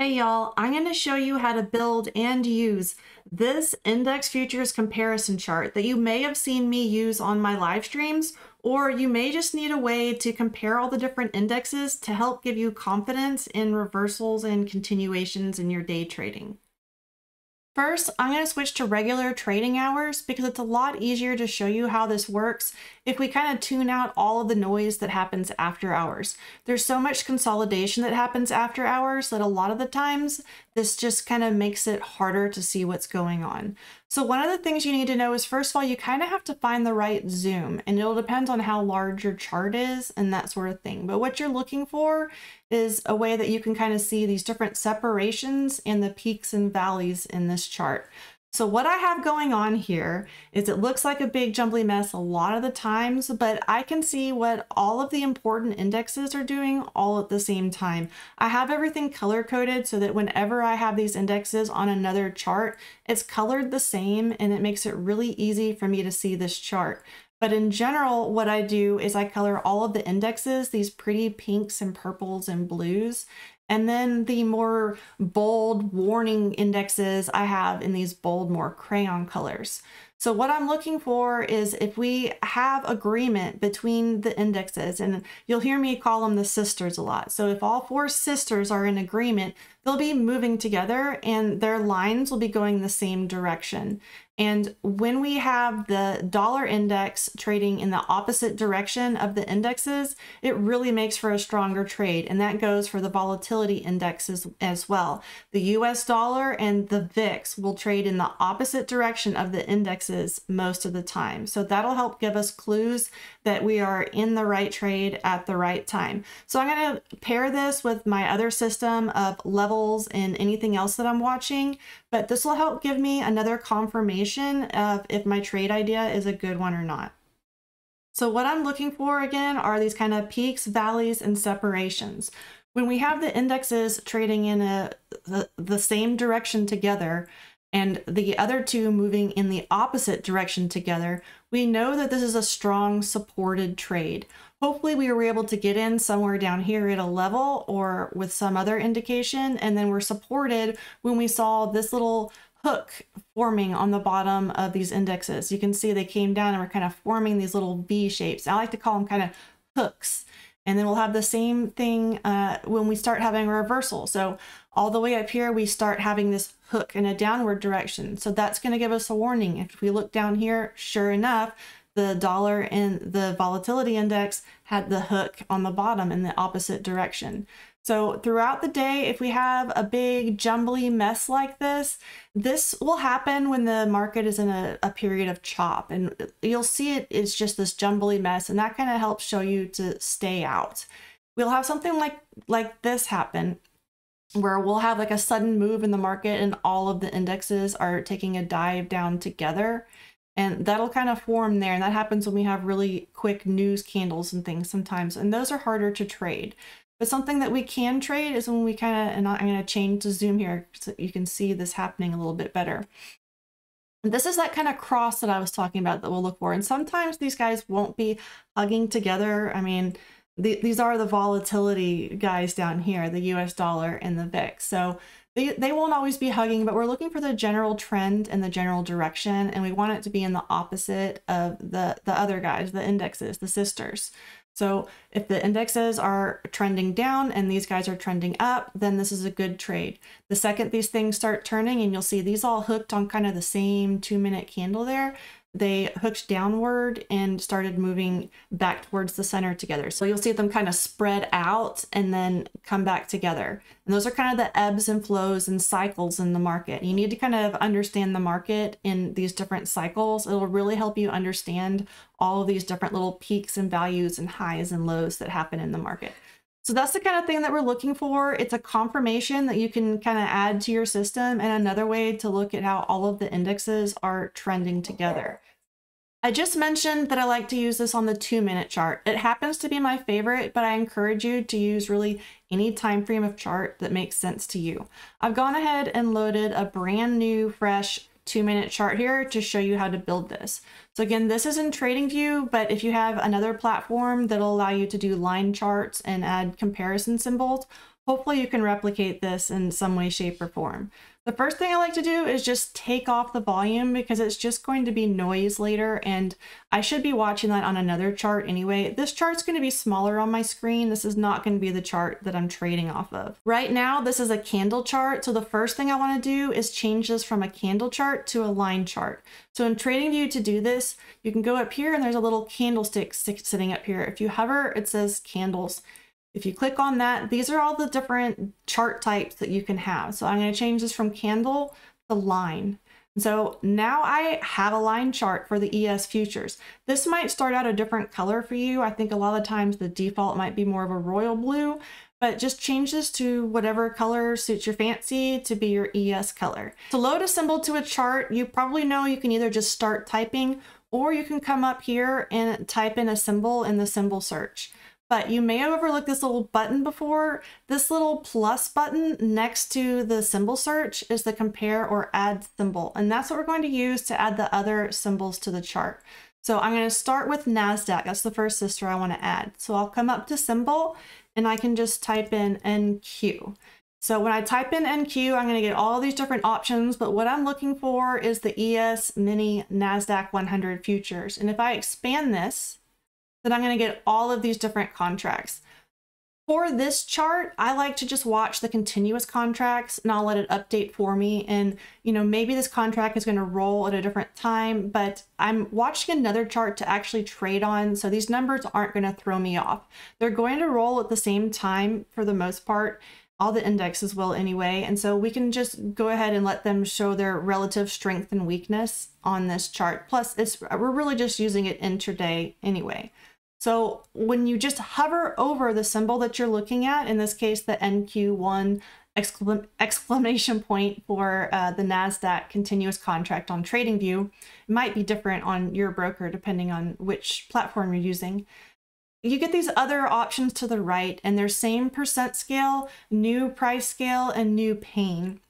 Hey y'all, I'm going to show you how to build and use this index futures comparison chart that you may have seen me use on my live streams, or you may just need a way to compare all the different indexes to help give you confidence in reversals and continuations in your day trading. First, I'm going to switch to regular trading hours because it's a lot easier to show you how this works if we kind of tune out all of the noise that happens after hours. There's so much consolidation that happens after hours that a lot of the times this just kind of makes it harder to see what's going on. So one of the things you need to know is first of all, you kind of have to find the right zoom and it'll depend on how large your chart is and that sort of thing. But what you're looking for is a way that you can kind of see these different separations and the peaks and valleys in this chart. So what I have going on here is it looks like a big jumbly mess a lot of the times, but I can see what all of the important indexes are doing all at the same time. I have everything color coded so that whenever I have these indexes on another chart, it's colored the same and it makes it really easy for me to see this chart. But in general, what I do is I color all of the indexes, these pretty pinks and purples and blues, and then the more bold warning indexes I have in these bold, more crayon colors. So what I'm looking for is if we have agreement between the indexes, and you'll hear me call them the sisters a lot. So if all four sisters are in agreement, they'll be moving together and their lines will be going the same direction. And when we have the dollar index trading in the opposite direction of the indexes, it really makes for a stronger trade. And that goes for the volatility indexes as well. The US dollar and the VIX will trade in the opposite direction of the indexes most of the time. So that'll help give us clues that we are in the right trade at the right time. So I'm going to pair this with my other system of levels and anything else that I'm watching, but this will help give me another confirmation of if my trade idea is a good one or not. So what I'm looking for again are these kind of peaks, valleys, and separations. When we have the indexes trading in a the, the same direction together, and the other two moving in the opposite direction together, we know that this is a strong supported trade. Hopefully we were able to get in somewhere down here at a level or with some other indication, and then we're supported when we saw this little hook forming on the bottom of these indexes. You can see they came down and were kind of forming these little V shapes. I like to call them kind of hooks. And then we'll have the same thing uh, when we start having a reversal. So all the way up here, we start having this hook in a downward direction. So that's going to give us a warning. If we look down here, sure enough, the dollar and the volatility index had the hook on the bottom in the opposite direction. So throughout the day, if we have a big jumbly mess like this, this will happen when the market is in a, a period of chop. And you'll see it is just this jumbly mess and that kind of helps show you to stay out. We'll have something like, like this happen where we'll have like a sudden move in the market and all of the indexes are taking a dive down together. And that'll kind of form there and that happens when we have really quick news candles and things sometimes and those are harder to trade but something that we can trade is when we kind of, and I'm going to change to zoom here so you can see this happening a little bit better. This is that kind of cross that I was talking about that we'll look for. And sometimes these guys won't be hugging together. I mean, the, these are the volatility guys down here, the US dollar and the VIX. So they, they won't always be hugging, but we're looking for the general trend and the general direction. And we want it to be in the opposite of the, the other guys, the indexes, the sisters. So if the indexes are trending down and these guys are trending up, then this is a good trade. The second these things start turning and you'll see these all hooked on kind of the same two minute candle there, they hooked downward and started moving back towards the center together. So you'll see them kind of spread out and then come back together. And those are kind of the ebbs and flows and cycles in the market. You need to kind of understand the market in these different cycles. It'll really help you understand all of these different little peaks and values and highs and lows that happen in the market. So that's the kind of thing that we're looking for. It's a confirmation that you can kind of add to your system and another way to look at how all of the indexes are trending together. I just mentioned that I like to use this on the two minute chart. It happens to be my favorite, but I encourage you to use really any time frame of chart that makes sense to you. I've gone ahead and loaded a brand new, fresh two minute chart here to show you how to build this. So again, this is in TradingView, but if you have another platform that'll allow you to do line charts and add comparison symbols, Hopefully you can replicate this in some way, shape, or form. The first thing I like to do is just take off the volume because it's just going to be noise later and I should be watching that on another chart anyway. This chart's going to be smaller on my screen. This is not going to be the chart that I'm trading off of. Right now, this is a candle chart. So the first thing I want to do is change this from a candle chart to a line chart. So in TradingView to do this, you can go up here and there's a little candlestick sitting up here. If you hover, it says candles. If you click on that, these are all the different chart types that you can have. So I'm going to change this from candle to line. So now I have a line chart for the ES futures. This might start out a different color for you. I think a lot of times the default might be more of a royal blue, but just change this to whatever color suits your fancy to be your ES color. To load a symbol to a chart, you probably know you can either just start typing or you can come up here and type in a symbol in the symbol search but you may have overlooked this little button before. This little plus button next to the symbol search is the compare or add symbol. And that's what we're going to use to add the other symbols to the chart. So I'm going to start with NASDAQ. That's the first sister I want to add. So I'll come up to symbol and I can just type in NQ. So when I type in NQ, I'm going to get all these different options, but what I'm looking for is the ES Mini NASDAQ 100 futures. And if I expand this, then I'm going to get all of these different contracts. For this chart, I like to just watch the continuous contracts and I'll let it update for me. And, you know, maybe this contract is going to roll at a different time, but I'm watching another chart to actually trade on. So these numbers aren't going to throw me off. They're going to roll at the same time for the most part. All the indexes will anyway. And so we can just go ahead and let them show their relative strength and weakness on this chart. Plus, it's we're really just using it intraday anyway. So when you just hover over the symbol that you're looking at, in this case, the NQ1 exclam exclamation point for uh, the NASDAQ continuous contract on TradingView, it might be different on your broker depending on which platform you're using. You get these other options to the right and their same percent scale, new price scale, and new pane.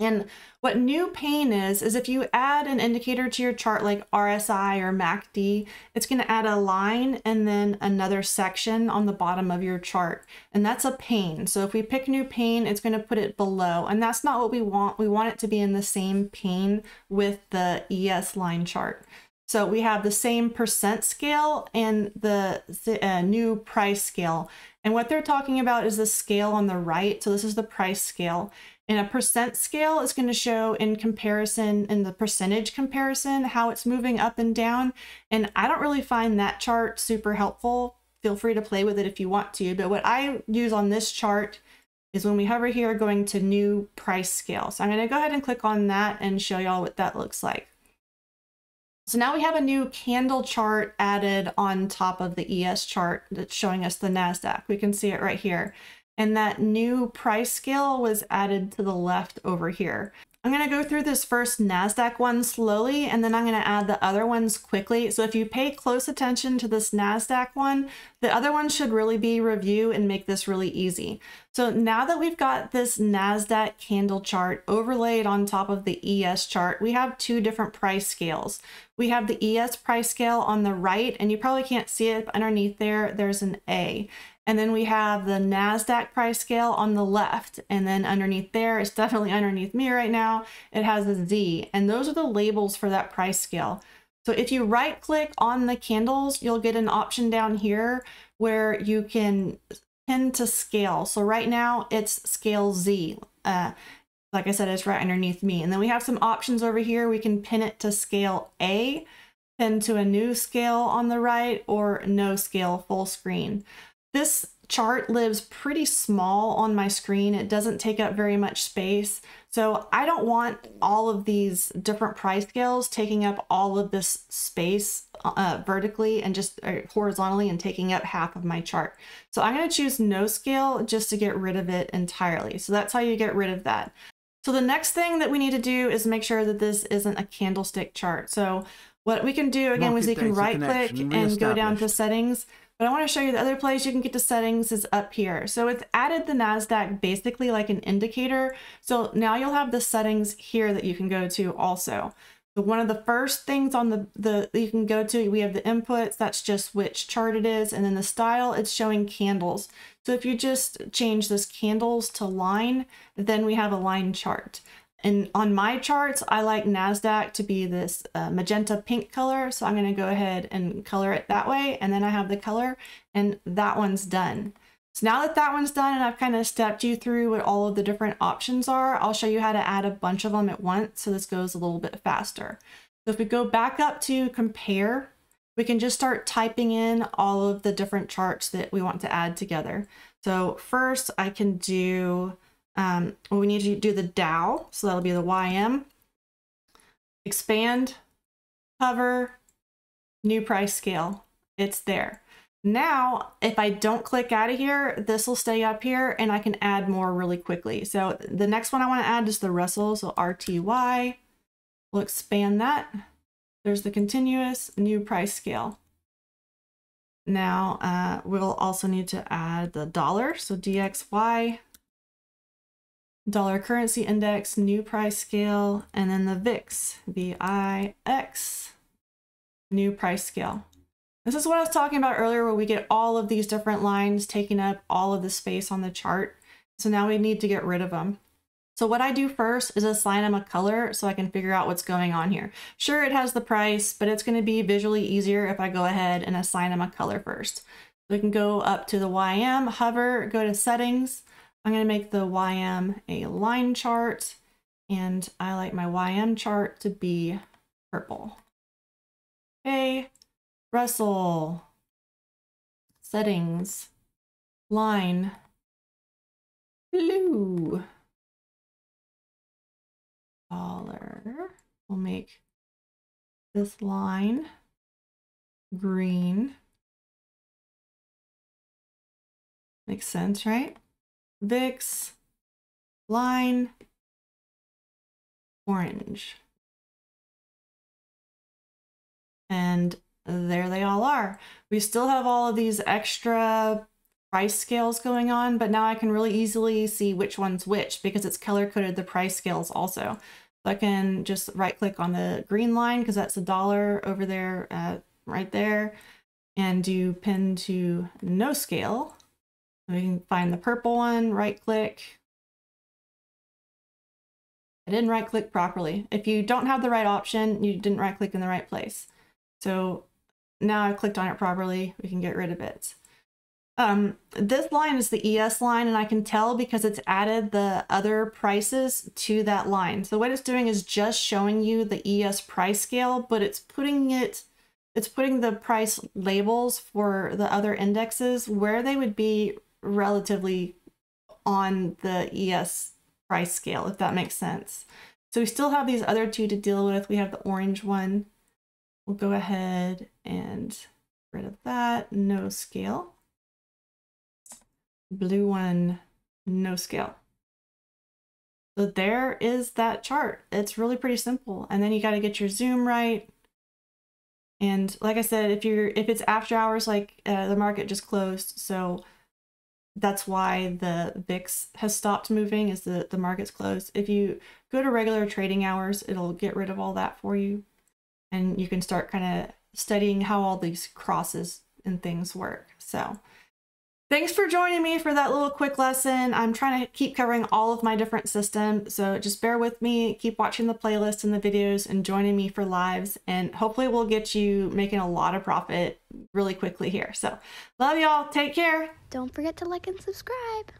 And what new pane is, is if you add an indicator to your chart like RSI or MACD, it's going to add a line and then another section on the bottom of your chart. And that's a pane. So if we pick new pane, it's going to put it below. And that's not what we want. We want it to be in the same pane with the ES line chart. So we have the same percent scale and the, the uh, new price scale. And what they're talking about is the scale on the right. So this is the price scale. And a percent scale is going to show in comparison, in the percentage comparison, how it's moving up and down. And I don't really find that chart super helpful. Feel free to play with it if you want to. But what I use on this chart is when we hover here going to new price scale. So I'm going to go ahead and click on that and show y'all what that looks like. So now we have a new candle chart added on top of the ES chart that's showing us the NASDAQ. We can see it right here and that new price scale was added to the left over here. I'm going to go through this first NASDAQ one slowly, and then I'm going to add the other ones quickly. So if you pay close attention to this NASDAQ one, the other one should really be review and make this really easy. So now that we've got this NASDAQ candle chart overlaid on top of the ES chart, we have two different price scales. We have the ES price scale on the right, and you probably can't see it, but underneath there, there's an A. And then we have the NASDAQ price scale on the left. And then underneath there, it's definitely underneath me right now, it has a Z. And those are the labels for that price scale. So if you right click on the candles, you'll get an option down here where you can pin to scale. So right now it's scale Z. Uh, like I said, it's right underneath me. And then we have some options over here. We can pin it to scale A, pin to a new scale on the right, or no scale full screen. This chart lives pretty small on my screen. It doesn't take up very much space. So I don't want all of these different price scales taking up all of this space uh, vertically and just uh, horizontally and taking up half of my chart. So I'm going to choose no scale just to get rid of it entirely. So that's how you get rid of that. So the next thing that we need to do is make sure that this isn't a candlestick chart. So what we can do again is we can right click and go down to settings but I want to show you the other place you can get to settings is up here. So it's added the NASDAQ basically like an indicator. So now you'll have the settings here that you can go to also. So one of the first things on the, the you can go to, we have the inputs, that's just which chart it is. And then the style, it's showing candles. So if you just change this candles to line, then we have a line chart. And on my charts, I like NASDAQ to be this uh, magenta pink color. So I'm gonna go ahead and color it that way. And then I have the color and that one's done. So now that that one's done and I've kind of stepped you through what all of the different options are, I'll show you how to add a bunch of them at once so this goes a little bit faster. So if we go back up to compare, we can just start typing in all of the different charts that we want to add together. So first I can do, um, we need to do the Dow, so that'll be the YM, expand, hover, new price scale. It's there. Now, if I don't click out of here, this will stay up here and I can add more really quickly. So the next one I want to add is the Russell, so RTY. We'll expand that. There's the continuous new price scale. Now uh, we'll also need to add the dollar, so DXY, dollar currency index, new price scale, and then the VIX, VIX, new price scale. This is what I was talking about earlier where we get all of these different lines taking up all of the space on the chart. So now we need to get rid of them. So what I do first is assign them a color so I can figure out what's going on here. Sure, it has the price, but it's going to be visually easier if I go ahead and assign them a color first. We can go up to the YM, hover, go to settings. I'm going to make the YM a line chart and I like my YM chart to be purple. Okay, Russell, settings, line, blue, color. We'll make this line green. Makes sense, right? VIX, line, orange. And there they all are. We still have all of these extra price scales going on, but now I can really easily see which one's which because it's color coded the price scales also. So I can just right click on the green line because that's a dollar over there, uh, right there, and do pin to no scale. We can find the purple one, right click. I didn't right click properly. If you don't have the right option, you didn't right click in the right place. So now I've clicked on it properly, we can get rid of it. Um, this line is the ES line and I can tell because it's added the other prices to that line. So what it's doing is just showing you the ES price scale, but it's putting it, it's putting the price labels for the other indexes where they would be relatively on the ES price scale, if that makes sense. So we still have these other two to deal with. We have the orange one We'll go ahead and rid of that, no scale. Blue one, no scale. So there is that chart. It's really pretty simple. And then you got to get your zoom right. And like I said, if you're if it's after hours, like uh, the market just closed, so that's why the VIX has stopped moving is the, the market's closed. If you go to regular trading hours, it'll get rid of all that for you and you can start kind of studying how all these crosses and things work. So thanks for joining me for that little quick lesson. I'm trying to keep covering all of my different systems. So just bear with me, keep watching the playlist and the videos and joining me for lives. And hopefully we'll get you making a lot of profit really quickly here. So love y'all. Take care. Don't forget to like and subscribe.